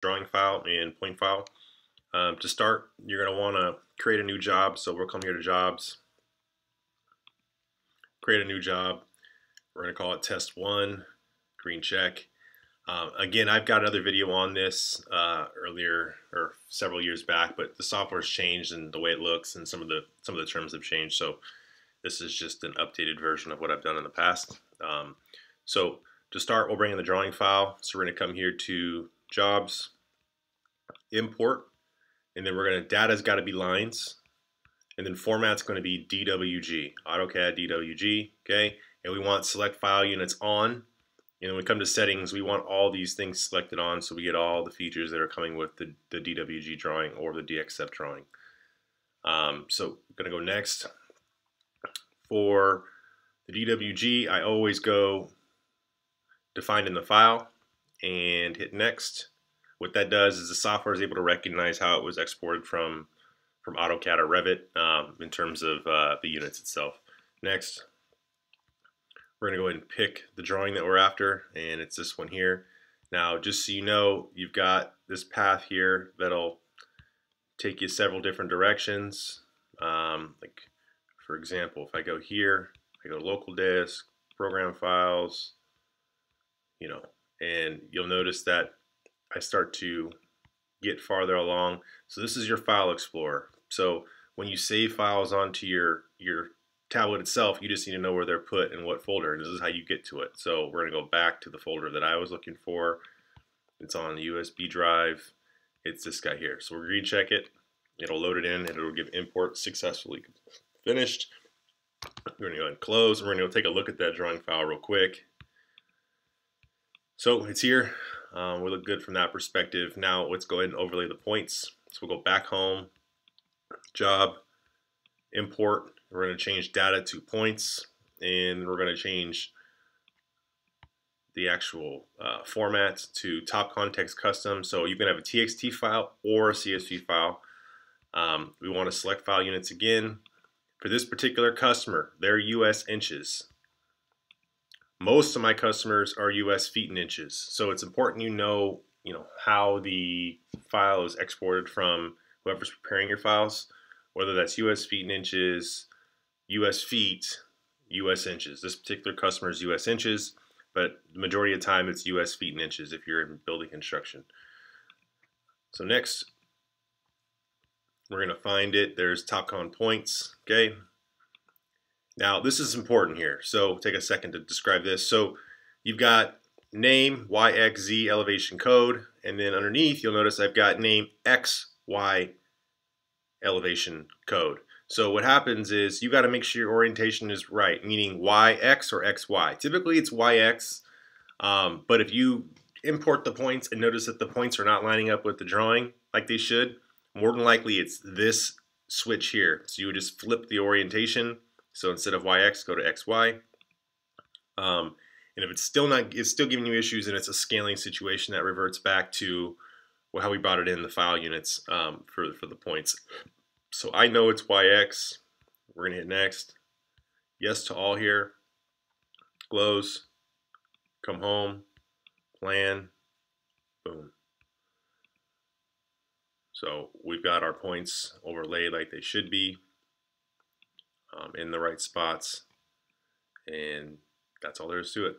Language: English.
drawing file and point file. Um, to start, you're going to want to create a new job. So we'll come here to jobs, create a new job. We're going to call it test one, green check. Um, again, I've got another video on this uh, earlier or several years back, but the software's changed and the way it looks and some of the some of the terms have changed. So this is just an updated version of what I've done in the past. Um, so to start, we'll bring in the drawing file. So we're going to come here to jobs, import, and then we're going to, data's got to be lines, and then format's going to be DWG, AutoCAD DWG, okay? And we want select file units on, and when we come to settings, we want all these things selected on so we get all the features that are coming with the, the DWG drawing or the DXF drawing. Um, so I'm going to go next. For the DWG, I always go defined in the file and hit next. What that does is the software is able to recognize how it was exported from, from AutoCAD or Revit um, in terms of uh, the units itself. Next, we're going to go ahead and pick the drawing that we're after, and it's this one here. Now, just so you know, you've got this path here that'll take you several different directions. Um, like, for example, if I go here, I go to local disk, program files, you know, and you'll notice that I start to get farther along. So this is your file explorer. So when you save files onto your, your tablet itself, you just need to know where they're put and what folder. And this is how you get to it. So we're going to go back to the folder that I was looking for. It's on the USB drive. It's this guy here. So we're going to check it. It'll load it in and it'll give import successfully finished. We're going to go ahead and close. We're going to go take a look at that drawing file real quick. So it's here. Um, we look good from that perspective. Now let's go ahead and overlay the points. So we'll go back home, job, import. We're going to change data to points, and we're going to change the actual uh, format to Topcon text custom. So you can have a TXT file or a CSV file. Um, we want to select file units again. For this particular customer, they're US inches. Most of my customers are US feet and inches. So it's important you know, you know how the file is exported from whoever's preparing your files, whether that's US feet and inches, US feet, US inches. This particular customer is US inches, but the majority of the time it's US feet and inches if you're in building construction. So next, we're going to find it. There's TopCon points, okay? Now, this is important here. So take a second to describe this. So you've got name, YXZ elevation code, and then underneath you'll notice I've got name XY elevation code. So what happens is you got to make sure your orientation is right, meaning YX or XY. Typically it's YX, um, but if you import the points and notice that the points are not lining up with the drawing like they should, more than likely it's this switch here. So you would just flip the orientation. So instead of YX, go to XY. Um, and if it's still not, it's still giving you issues and it's a scaling situation that reverts back to well, how we brought it in the file units um, for, for the points. So I know it's YX. We're going to hit next. Yes to all here. Close. Come home. Plan. Boom. So we've got our points overlaid like they should be um, in the right spots. And that's all there is to it.